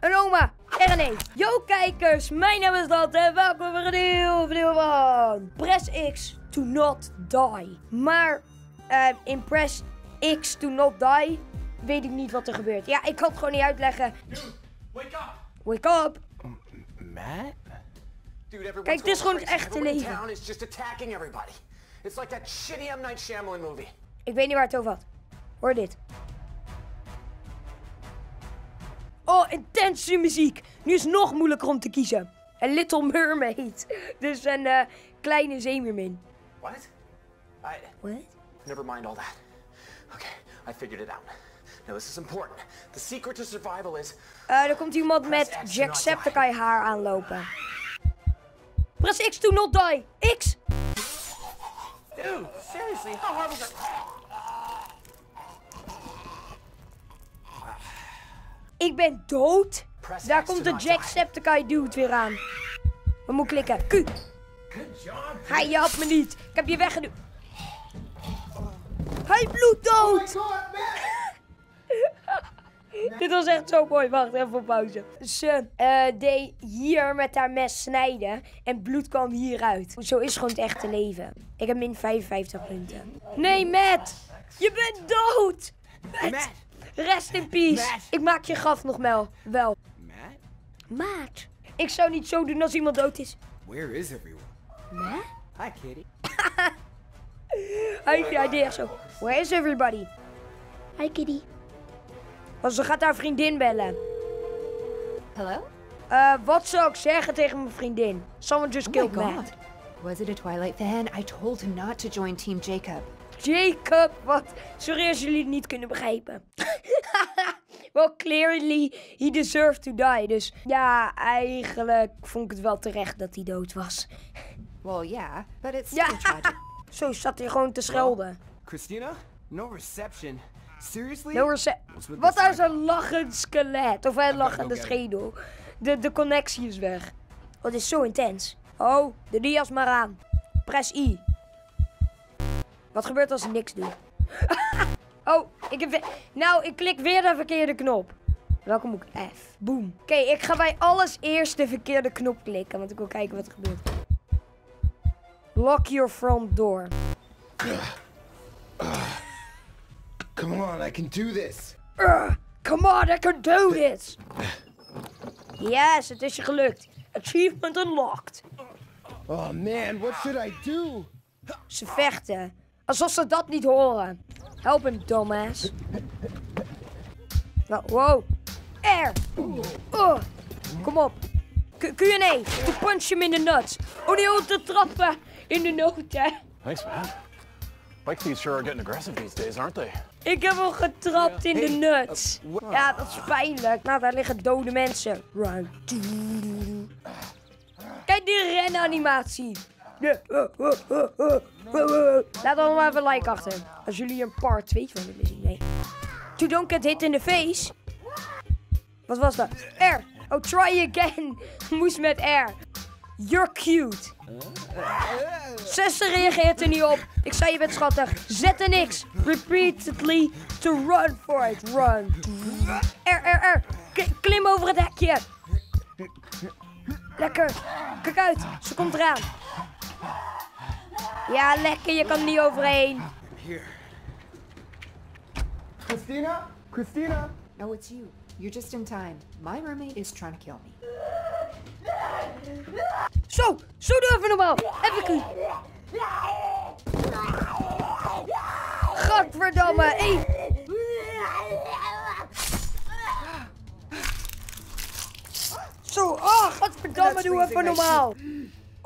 Een oma. En een. Yo kijkers, mijn naam is Dat en welkom bij een nieuwe video van Press X to not die. Maar eh, in Press X to not die weet ik niet wat er gebeurt. Ja, ik kan het gewoon niet uitleggen. Wake up! Wake up. Matt? Dude, everyone's Kijk, dit is going gewoon het crazy. echte leven. town is just attacking everybody. It's like that shitty M. Night Shyamalan movie. Ik weet niet waar het over had. Hoor dit. Oh, intense muziek. Nu is het nog moeilijker om te kiezen. Een Little Mermaid. Dus een eh, kleine zeemermin. What? I... What? Never mind all that. Okay, I figured it out. Now this is important. The secret to survival is... Eh, er komt iemand met Jacksepticeye haar aanlopen. Press X to not die. X. Dude, seriously, how hard was that? Ik ben dood. Daar komt de. Jacksepticeye dude weer aan. We moeten klikken. Q. Hij had me niet. Ik heb je weggeduwd. Hij bloedt dood. Dit was echt zo mooi. Wacht, even op pauze. Ze eh, deed hier met haar mes snijden en bloed kwam hieruit. Zo is gewoon het echte leven. Ik heb min 55 punten. Nee, Matt! Je bent dood! Matt! Matt! Rest in peace. Matt! Ik maak je graf nog wel. Wel. Matt? Maat. Ik zou niet zo doen als iemand dood is. Where is everyone? Matt? Hi, kitty. Hij, hij deed echt zo. Where is everybody? Hi kitty. Want ze gaat haar vriendin bellen. Hello? Eh, wat zou ik zeggen tegen mijn vriendin? Someone just Oh my killed god. Matt. Was it a Twilight fan? I told him not to join Team Jacob. Jacob, wat? Sorry als jullie het niet kunnen begrijpen. well, clearly he deserved to die. Dus ja, eigenlijk vond ik het wel terecht dat hij dood was. Well, yeah, but it's Ja, still tragic. zo zat hij gewoon te schelden. Christina? No reception. Seriously? No rece- What's with Wat sign? zo'n lachend skelet? Of een lachende schedel? De, de connectie is weg. Oh, het is zo intens. Oh, de dias maar aan. Press I. Wat gebeurt als ik niks doe? oh, ik heb... Nou, ik klik weer de verkeerde knop. Welke moet ik? F. Boom. Oké, ik ga bij alles eerst de verkeerde knop klikken. Want ik wil kijken wat er gebeurt. Lock your front door. Come on, I can do this. Come on, I can do this. Yes, het is je gelukt. Achievement unlocked. Oh man, what should I do? Ze vechten. Alsof ze dat niet horen. Help hem, dumbass. Nou, wow. Air. Oh, kom op. Q- Q&A. To punch him in the nuts. Oh, die hoort te trappen in de noten. Thanks, man. Bike thieves sure are getting aggressive these days, aren't they? Ik heb hem getrapt in de nuts. wha- Ja, dat is pijnlijk. Nou, daar liggen dode mensen. Kijk die renanimatie. Laat allemaal even een like achter. Als jullie een part 2 van willen zien. Nee. To don't get hit in the face. Wat was dat? R. Oh, try again. Moest met R. You're cute. Zesde reageert er niet op. Ik zei je bent schattig. Zet er niks. Repeatedly to run for it. Run. R, R, R. Klim over het hekje. Lekker. Kijk uit. Ze komt eraan. Ja, lekker. Je kan er niet overheen. Here. Christina? Christina? No, it's you. You're just in time. My roommate is trying to kill me. Zo. Zo doe even normaal. Even ku. Gadverdamme. Hey. Zo. Oh, gadverdamme. Doe even normaal.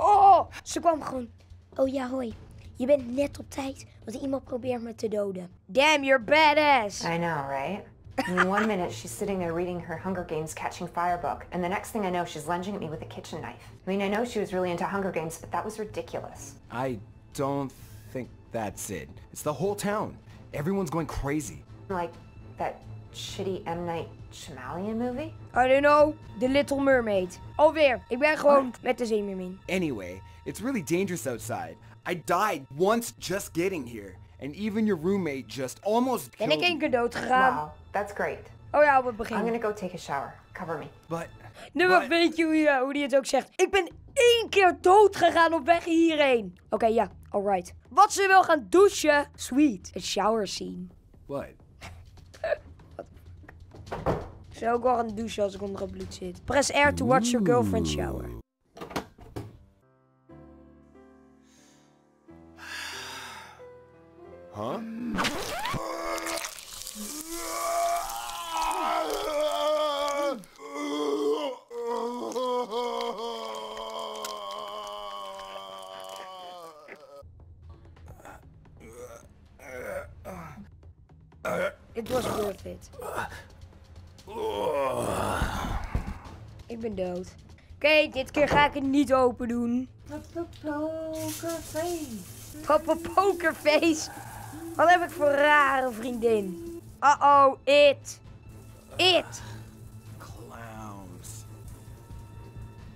Oh. Ze kwam gewoon. Oh ja, hoi. Je bent net op tijd, want iemand probeert me te doden. Damn, you're badass. I know, right? In one minute, she's sitting there reading her Hunger Games Catching Fire book, and the next thing I know, she's lunging at me with a kitchen knife. I mean, I know she was really into Hunger Games, but that was ridiculous. I don't think that's it. It's the whole town. Everyone's going crazy. Like that shitty M. Night Shyamalan movie? I don't know. The Little Mermaid. Alweer. Ik ben gewoon met de zeemermin. Anyway, it's really dangerous outside. I died once just getting here. And even your roommate just almost Ben killed ik één me. keer dood gegaan? Wow, that's great. Oh ja, op het I'm begin. gonna go take a shower. Cover me. But Nu maar Wat? weet je hoe, hoe die het ook zegt. Ik ben één keer dood gegaan op weg hierheen. Oké, ja, alright. Wat ze wil gaan douchen. Sweet. Een shower scene. what? Wil ook wel gaan douchen als ik onder het bloed zit. Press R to watch your girlfriend shower. It was worth it. Ik ben dood. Oké, dit keer ga ik het niet open doen. Papa Pokerface. Wat heb ik voor rare vriendin? Uh-oh, it. It. Clowns.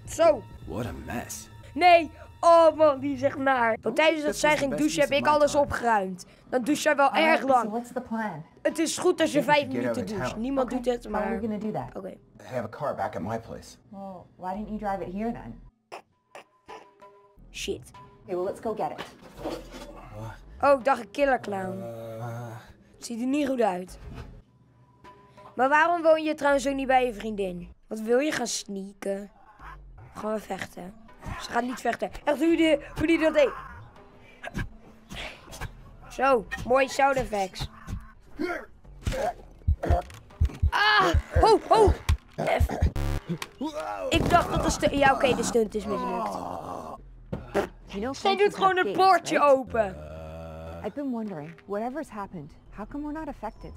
Zo. What a mess. Nee. Oh man, die zegt naar. Want tijdens dat zij ging douchen heb ik alles opgeruimd. Dan doucht zij wel erg lang. what's the plan? Het is goed als je vijf minuten doucht. Niemand Okay, doet het, How are we maar... gonna do that? Oké. I have a car back at my place. Well, why didn't you drive it here then? Shit. Okay, well let's go get it. Oh, ik dacht een killer clown. Ziet er niet goed uit. Maar waarom woon je trouwens ook niet bij je vriendin? Wat wil je gaan sneaken? Gaan we vechten? Ze gaat niet vechten. Echt hoe die, hoe die dat deed. Zo, mooi sound effects. Ah, ho, ho. F. Ik dacht dat de stunt... Ja, oké, de stunt is mislukt. Zij doet gewoon het poortje open. I've been wondering, whatever's happened, how come we're not affected?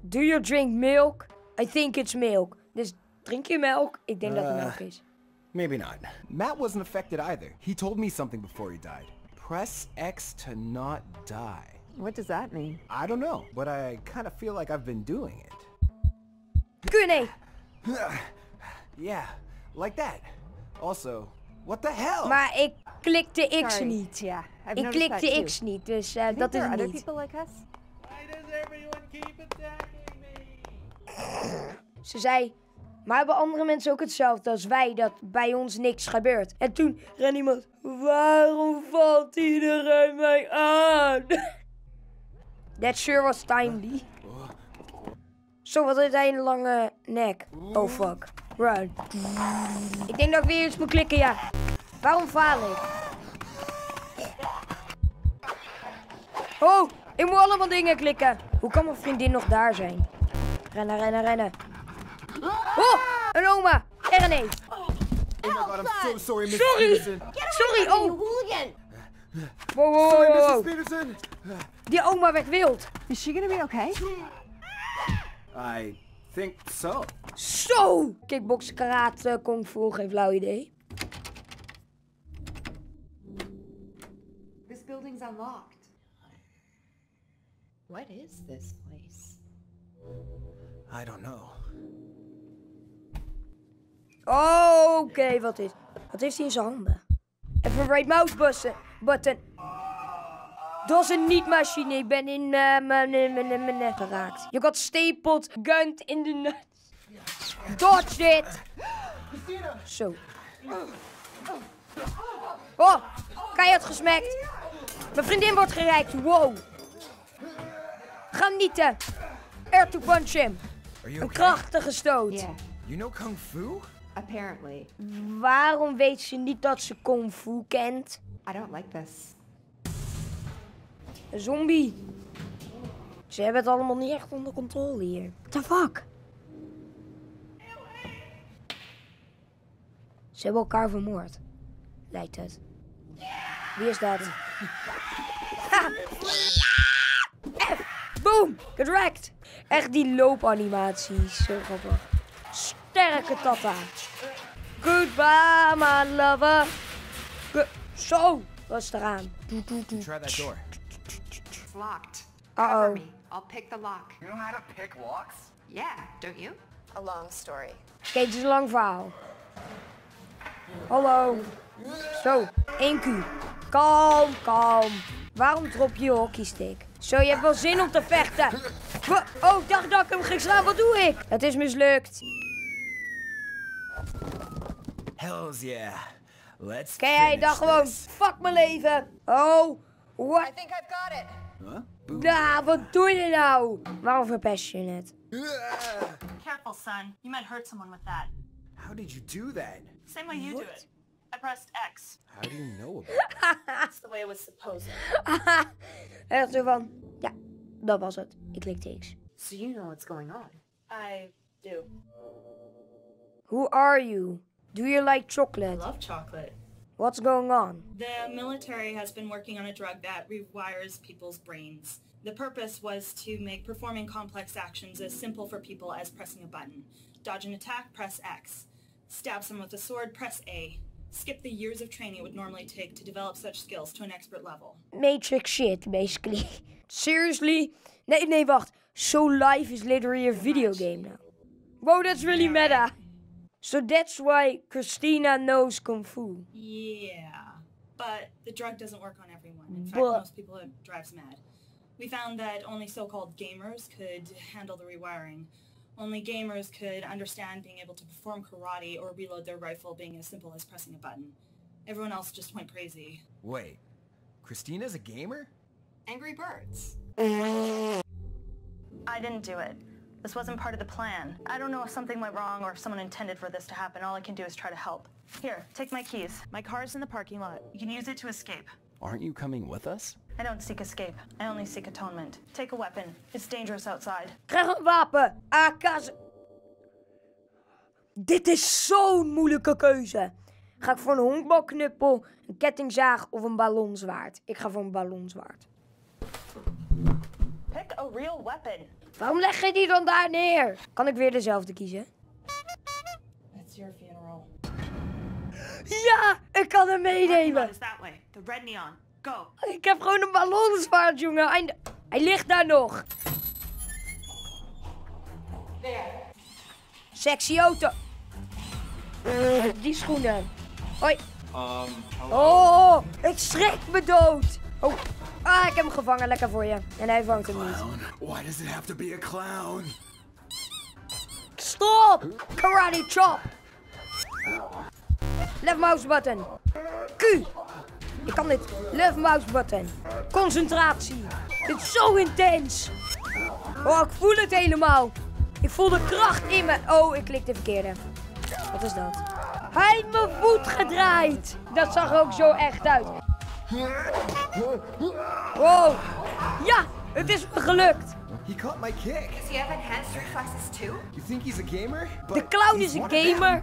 Do you drink milk? I think it's milk. Dus drink je melk? Ik denk dat het melk is. Maybe not. Matt wasn't affected either. He told me something before he died. Press X to not die. What does that mean? I don't know, but I kind of feel like I've been doing it. Q&A. Yeah, like that. Also, what the hell? Maar ik klikte X Sorry. niet. Yeah, I've Ik noticed that klikte too. X niet, dus eh, Think dat is there are het other people like us? Why does everyone keep attacking me? Ze zei, maar hebben andere mensen ook hetzelfde als wij, dat bij ons niks gebeurt? En toen ren iemand, waarom valt iedereen mij aan? That sure was timely. Zo, wat heeft hij een lange nek? Oh fuck. Run. Ik denk dat ik weer iets moet klikken, ja. Waarom faal ik? Oh, ik moet allemaal dingen klikken. Hoe kan mijn vriendin nog daar zijn? Rennen, rennen, rennen. Oh, oma. Er een een. oh my god, I'm so sorry, Miss Sorry. Peterson. Sorry, oh. Wow, wow, Sorry, wow, wow, Mrs. Peterson. Die oma werd wild. Is she gonna be okay? I think so. Zo. Kickboksen, karate, kung fu, geen flauw idee. This building's unlocked. What is this place? I don't know. Oké, wat is... Wat heeft hij in zijn handen? Even right mouse button. button. Dat is een niet-machine. Ik ben in eh, mijn mijn- mijn- mijn nek geraakt. Je got stapled, gunned in the nuts. Dodge it. Zo. Oh, keihard gesmekt. Mijn vriendin wordt gereikt. Wow. Ga niet. Air to punch him. Een krachtige stoot. Yeah, You know kung fu? Apparently. Waarom weet ze niet dat ze kung fu kent? I don't like this. Een zombie. Ze hebben het allemaal niet echt onder controle hier. What the fuck? Ze hebben elkaar vermoord. Lijkt het. Wie is dat? Ha! F! Boom! Get Echt die loopanimaties. Zo grappig. Sterke tata. Goodbye, my lover. Go- Zo, rustig aan. Doe, doe, doe. Try that door. It's locked. Uh-oh. Cover me. I'll pick the lock. You know how to pick locks? Yeah, don't you? A long story. Oké, het is een lang verhaal. Hallo. Zo, 1 Q. Kalm, kalm. Waarom drop je je hockeystick? Zo, je hebt wel zin om te vechten. Oh, ik dacht dat ik hem ging slaan. Wat doe ik? Het is mislukt. Hells yeah. Let's hij finish dacht gewoon, fuck mijn leven. Oh, what? think I've got it. Huh? Boo. Nou, wat doe je nou? Waarom verpest je het? Careful, son. You might hurt someone with that. How did you do that? Same way you do it. I pressed X. How do you know about it? That's the way it was supposed to. Echt zo van, ja, dat was het. Ik klikte X. So you know what's going on. I do. Who are you? Do you like chocolate? I love chocolate. What's going on? The military has been working on a drug that rewires people's brains. The purpose was to make performing complex actions as simple for people as pressing a button. Dodge an attack, press X. Stab someone with a sword, press A. Skip the years of training it would normally take to develop such skills to an expert level. Matrix shit, basically. Seriously? Nee, nee, wacht. So Life is literally a video game now. Wow, that's really meta. So that's why Christina knows Kung Fu. Yeah, but the drug doesn't work on everyone. In fact, But- most people it drives mad. We found that only so-called gamers could handle the rewiring. Only gamers could understand being able to perform karate or reload their rifle being as simple as pressing a button. Everyone else just went crazy. Wait, Christina's a gamer? Angry Birds. I didn't do it. This wasn't part of the plan. I don't know if something went wrong or if someone intended for this to happen. All I can do is try to help. Here, take my keys. My car's in the parking lot. You can use it to escape. Aren't you coming with us? I don't seek escape. I only seek atonement. Take a weapon. It's dangerous outside. Krijg een wapen. AK's. Dit is zo'n moeilijke keuze. Ga ik voor een honkbalknuppel, een kettingzaag of een ballonzwaard? Ik ga voor een ballonzwaard. Pick a real weapon. Waarom leg je die dan daar neer? Kan ik weer dezelfde kiezen? It's your funeral. Ja, ik kan hem meenemen. Go. Ik heb gewoon een ballonzwaard, jongen. Hij, hij ligt daar nog. Sexy auto. Eh, die schoenen. Hoi. Oh, ik schrik me dood. Oh, ah, ik heb hem gevangen. Lekker voor je. En hij vangt hem niet. Why does it have to be a clown? Stop! Karate chop. Left mouse button. Q. Ik kan dit. Left mouse button. Concentratie. Dit is zo intens. Oh, ik voel het helemaal. Ik voel de kracht in me. Oh, ik klik de verkeerde. Wat is dat? Hij heeft mijn voet gedraaid. Dat zag er ook zo echt uit. Wow. Ja, het is me gelukt. He caught my kick. Does he have enhanced reflexes too? You think he's a gamer? De But clown he's is een one of them. gamer.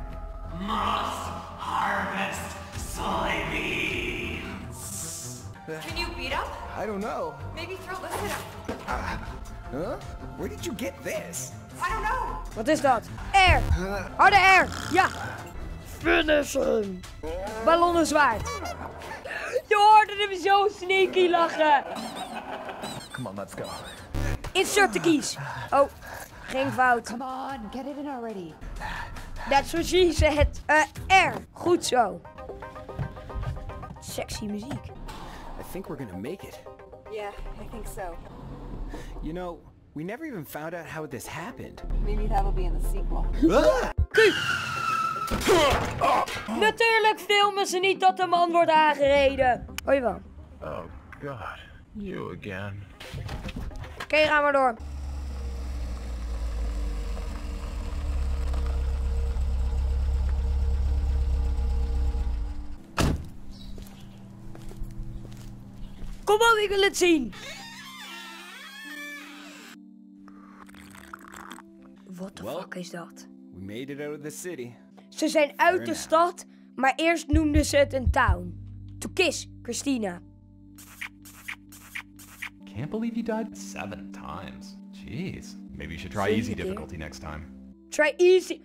Can you beat up? I don't know. Maybe throw this at him. Huh? Where did you get this? I don't know. Wat is dat? R. Harde R. Ja. Finish hem. Ballonnenzwaard. Je hoorde hem zo sneaky lachen. Come on, let's go. Insert de keys. Oh, geen fout. Come on, get it in already. That's what she said. Eh, R. Goed zo. Sexy muziek. I think we're gonna make it. Yeah, I think so. You know, we never even found out how this happened. Maybe that'll be in the sequel. Natuurlijk filmen ze niet dat de man wordt aangereden. Hoi wel. Oké, Oh, God. You again. ga maar door. Kom op, ik wil het zien. Wat de Wel. fuck is dat? We made it out of the city. Ze zijn uit de stad, maar eerst noemden ze het een town. To kiss, Christina. Can't believe you died seven times. Jeez. Maybe you should try easy difficulty next time. Try easy.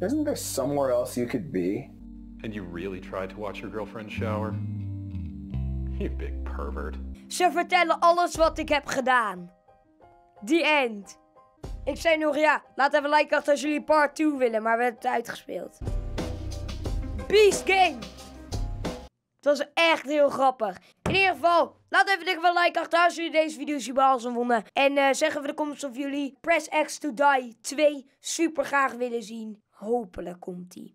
Isn't there somewhere else you could be? And you really tried to watch your girlfriend shower? You big pervert. Ze vertellen alles wat ik heb gedaan. The end. Ik zei nog ja, laat even like achter als jullie part 2 willen, maar we hebben het uitgespeeld. Beast Game. Het was echt heel grappig. In ieder geval, laat even van like achter als jullie deze video super awesome vonden. En uh, zeg even in de comments of jullie Press X to Die 2 super graag willen zien. Hopelijk komt die.